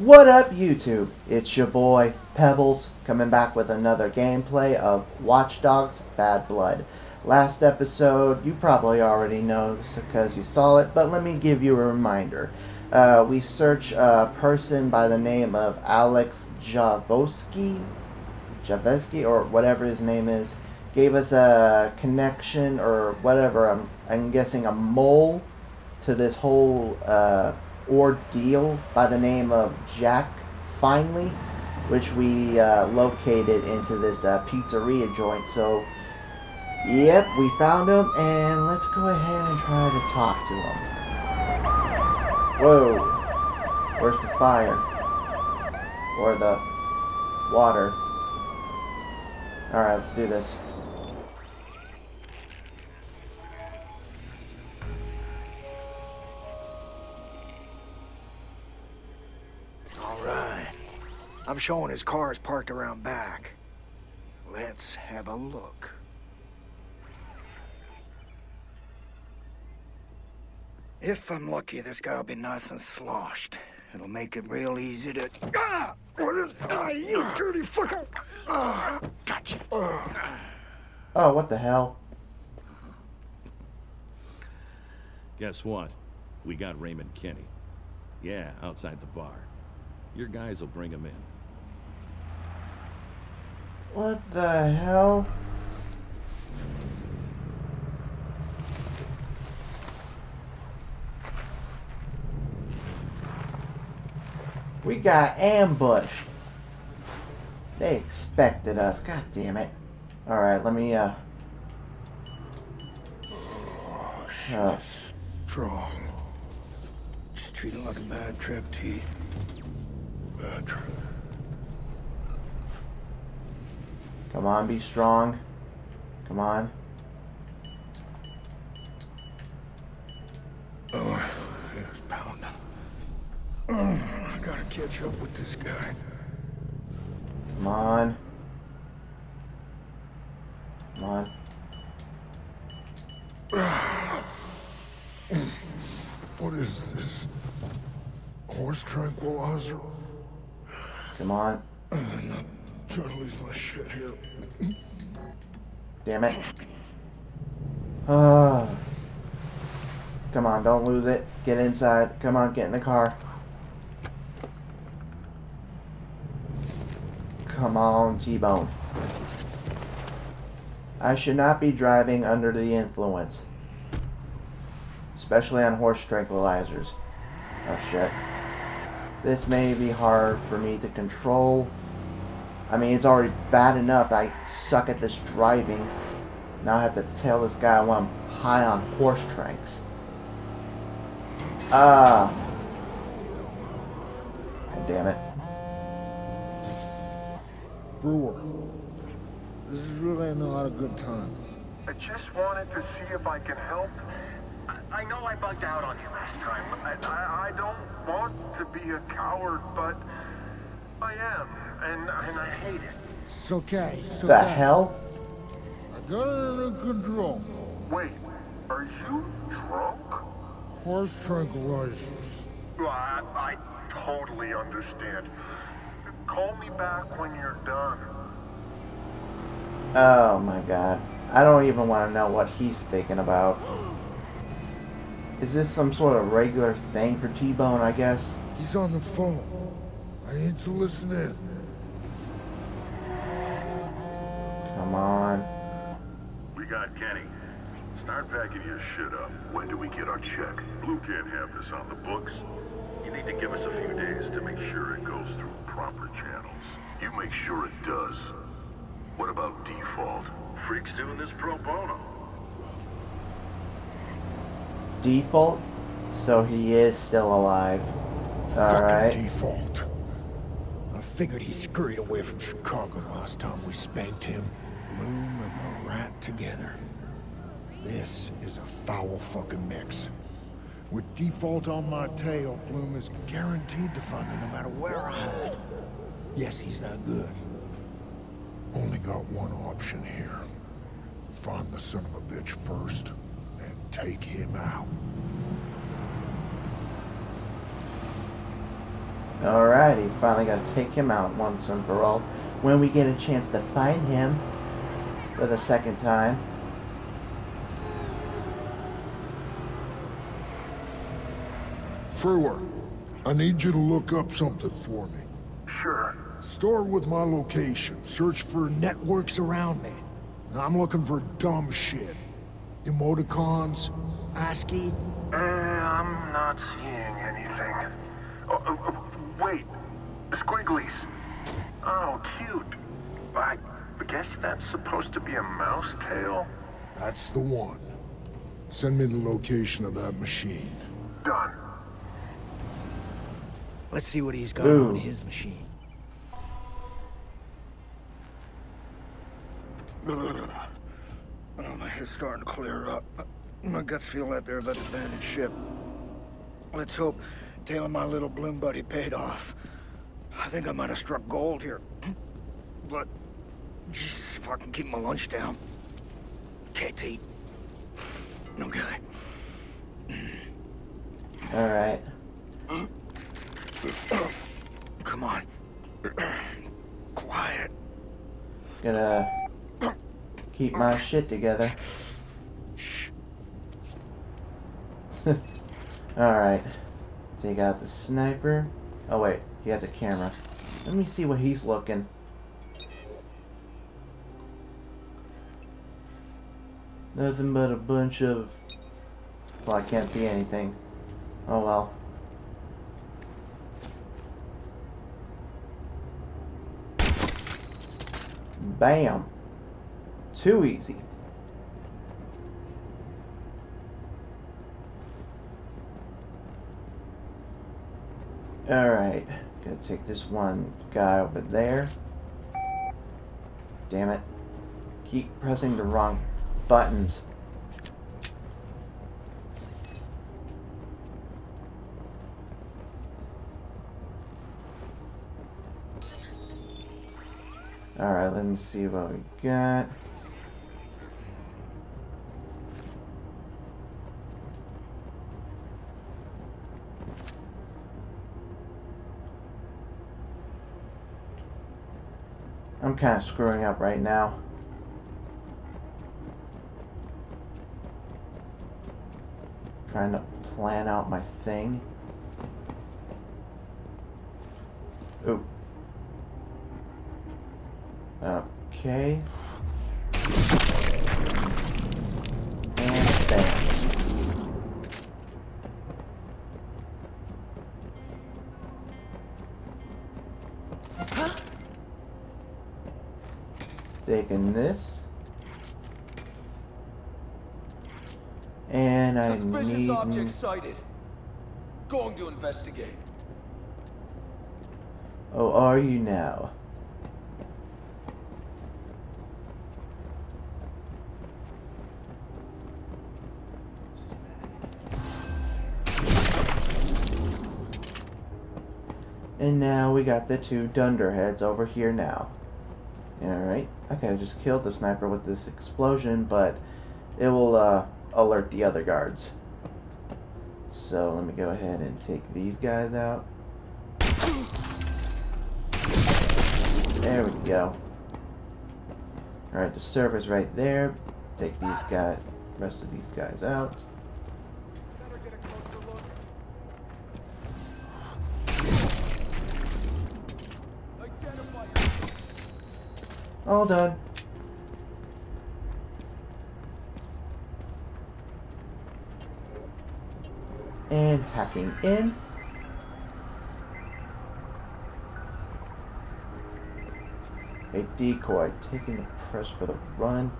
What up, YouTube? It's your boy Pebbles coming back with another gameplay of Watch Dogs Bad Blood. Last episode, you probably already know because you saw it, but let me give you a reminder. Uh, we search a person by the name of Alex Javosky, Javesky, or whatever his name is. Gave us a connection or whatever. I'm, I'm guessing a mole to this whole uh, ordeal by the name of Jack Finally, which we uh, located into this uh, pizzeria joint. So, yep, we found him, and let's go ahead and try to talk to him. Whoa, where's the fire? Or the water? Alright, let's do this. I'm showing his car is parked around back. Let's have a look. If I'm lucky, this guy'll be nice and sloshed. It'll make it real easy to. Ah! What is. Ah, you dirty fucker! Ah, gotcha. Oh, what the hell? Guess what? We got Raymond Kenney. Yeah, outside the bar. Your guys will bring him in. What the hell? We got ambushed. They expected us. God damn it. Alright, let me, uh... Oh, uh Strong. Just treat it like a bad trip, T. Bad trip. Come on, be strong. Come on. Oh, it's pounding. I gotta catch up with this guy. Come on. Come on. What is this? Horse tranquilizer? Come on. Uh, Trying to lose my shit here. Damn it. Ah. Come on, don't lose it. Get inside. Come on, get in the car. Come on, T-Bone. I should not be driving under the influence. Especially on horse tranquilizers. Oh shit. This may be hard for me to control. I mean, it's already bad enough I suck at this driving. Now I have to tell this guy when I'm high on horse tranks. Ah. God damn it. Frewer. This is really not a good time. I just wanted to see if I can help. I, I know I bugged out on you last time. I, I, I don't want to be a coward, but I am, and, and I hate it. It's okay. It's The okay. hell? I got it under control. Wait, are you drunk? Horse tranquilizers. I, I totally understand. Call me back when you're done. Oh my god. I don't even want to know what he's thinking about. Is this some sort of regular thing for T-Bone, I guess? He's on the phone. I need to listen in. Come on. We got Kenney. Start packing your shit up. When do we get our check? Blue can't have this on the books. You need to give us a few days to make sure it goes through proper channels. You make sure it does. What about DeFalt? Freak's doing this pro bono. DeFalt? So he is still alive. Fucking Alright. DeFalt. Figured he scurried away from Chicago last time we spanked him. Blume and the rat together. This is a foul fucking mix. With DeFalt on my tail, Blume is guaranteed to find me no matter where I hide. Yes, he's that good. Only got one option here. Find the son of a bitch first, and take him out. Alrighty, finally got to take him out once and for all. When we get a chance to find him for the second time. Frewer, I need you to look up something for me. Sure. Start with my location. Search for networks around me. I'm looking for dumb shit. Emoticons, ASCII. Uh, I'm not seeing anything. Wait. Squigglies. Oh, cute. I guess that's supposed to be a mouse tail? That's the one. Send me the location of that machine. Done. Let's see what he's got Ooh. on his machine. Oh, my head's starting to clear up. My guts feel like they're about to abandon ship. Let's hope tailing my little Blume buddy paid off. I think I might have struck gold here. But, Jesus, if I can keep my lunch down. Can't eat. Okay. Alright. Come on. Quiet. Gonna keep my shit together. Alright. Take out the sniper. Oh wait, he has a camera. Let me see what he's looking. Nothing but a bunch of... Well, I can't see anything. Oh well. Bam. Too easy. Alright. Gotta take this one guy over there. Damn it. Keep pressing the wrong buttons. Alright, let me see what we got. I'm kind of screwing up right now. Trying to plan out my thing. Ooh. Okay. Taking this. And I Suspicious need... object sighted. Going to investigate. Oh, are you now? And now we got the two dunderheads over here now. Alright, okay, I just killed the sniper with this explosion, but it will uh, alert the other guards. So let me go ahead and take these guys out. There we go. Alright, the server's right there. Take these guys, rest of these guys out. All done. And hacking in. A decoy, taking the press for the run,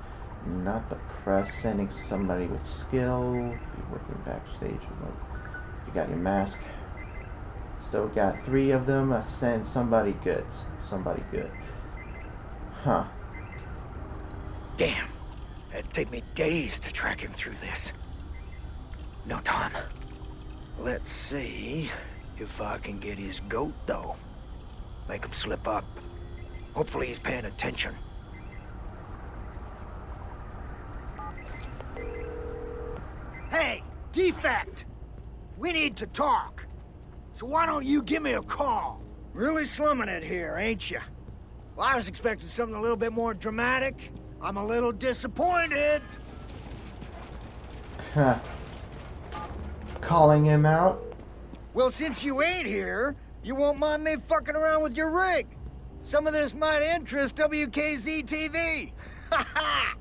not the press, sending somebody with skill, be working backstage. You got your mask. So got three of them, uh, send somebody good, somebody good. Huh. Damn. It'd take me days to track him through this. No time. Let's see if I can get his goat, though. Make him slip up. Hopefully he's paying attention. Hey, defect! We need to talk. So why don't you give me a call? Really slumming it here, ain't you? Well, I was expecting something a little bit more dramatic. I'm a little disappointed. Huh. Calling him out? Well, since you ain't here, you won't mind me fucking around with your rig. Some of this might interest WKZ TV. Ha ha!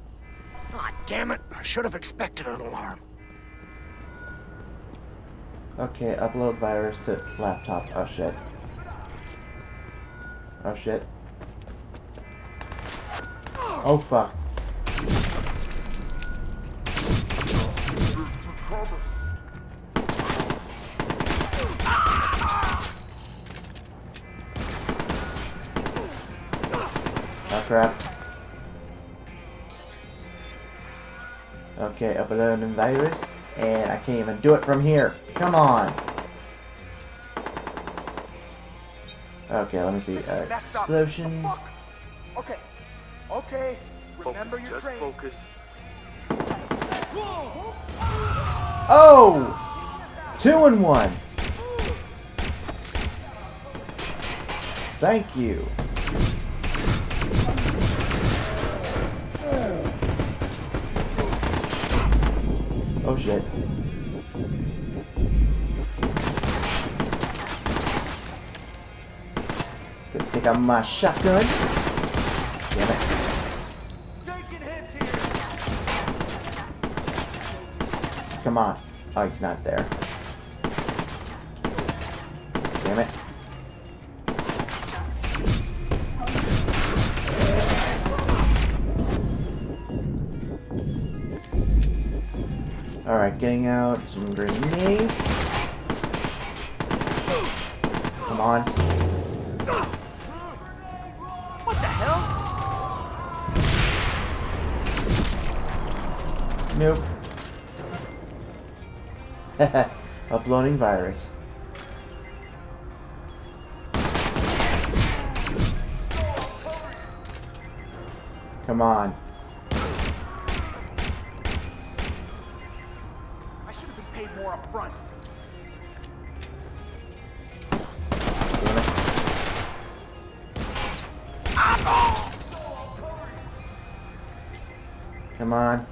Ah, damn it. I should have expected an alarm. Okay, upload virus to laptop. Oh shit. Oh shit. Oh fuck. Oh crap. Okay, uploading virus, and I can't even do it from here. Come on. Okay, let me see. Uh, explosions. Okay. Okay. Remember your just training. focus. Oh! Two and one. Thank you. Oh shit. Gonna take out my shotgun. Come on. Oh, he's not there. Damn it. Alright, getting out some grenades. Come on. Uploading virus. Come on. I should have been paid more up front. Come on.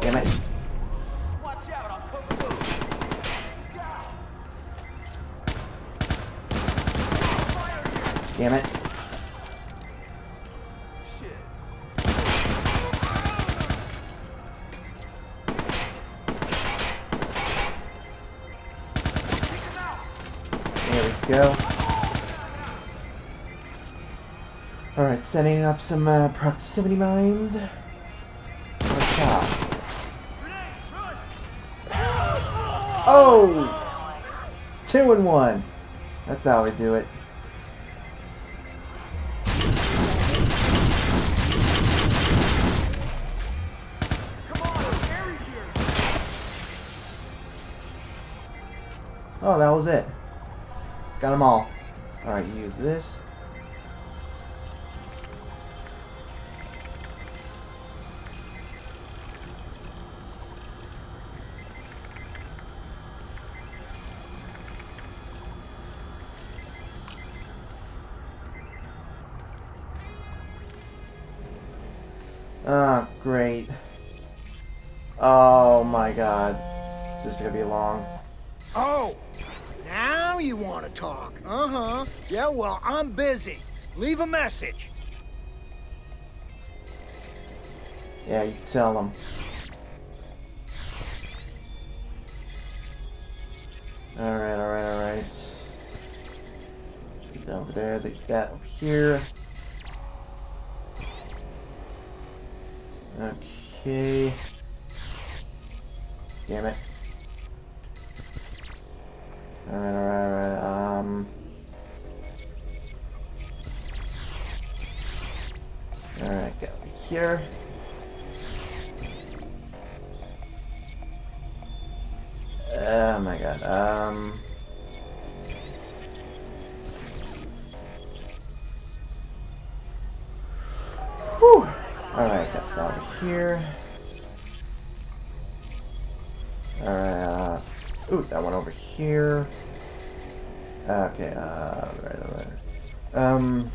Damn it. Damn it. Go. Alright, setting up some uh, proximity mines. What's? Oh! Two and one. That's how we do it. Oh, that was it. Got them all. Alright, use this. Ah, great. Oh my god. This is gonna be long. Oh, now you want to talk. Uh-huh. Yeah, well, I'm busy. Leave a message. Yeah, you tell them. Alright, alright, alright. Get over there, get that over here. Okay. Damn it. Alright, alright, alright, um... Alright, get here. Oh my god. Um. Whew. Alright, got that over here. Alright, uh. Ooh, that one over here. Okay, uh, right, right. Um,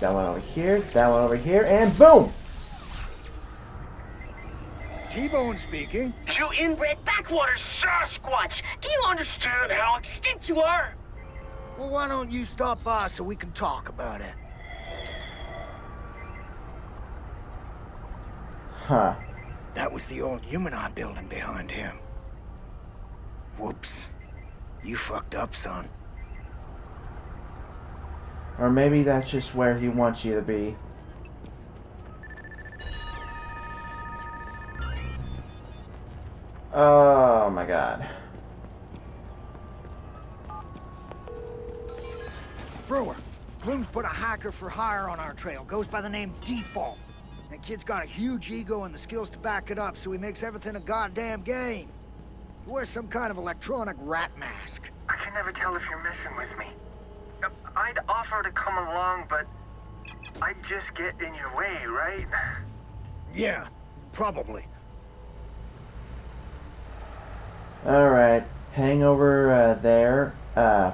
that one over here, that one over here, and boom! T-Bone speaking. You inbred backwater Sasquatch! Do you understand how extinct you are? Well, why don't you stop by so we can talk about it? Huh. That was the old Humani building behind him. Whoops. You fucked up, son. Or maybe that's just where he wants you to be. Oh my god. Frewer, Blume's put a hacker for hire on our trail. Goes by the name DeFalt. That kid's got a huge ego and the skills to back it up, so he makes everything a goddamn game. He wears some kind of electronic rat mask. I can never tell if you're messing with me. Uh, I'd offer to come along, but I'd just get in your way, right? Yeah, probably. Alright, hang over uh, there. Uh,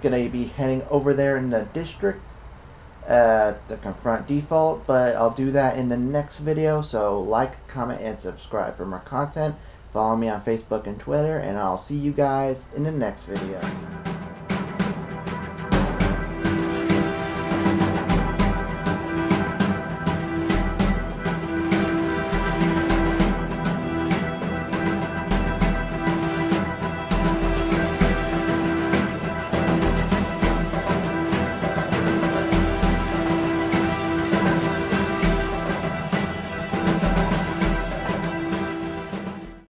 gonna be heading over there in the district uh, to confront DeFalt, but I'll do that in the next video. So like, comment, and subscribe for more content. Follow me on Facebook and Twitter, and I'll see you guys in the next video.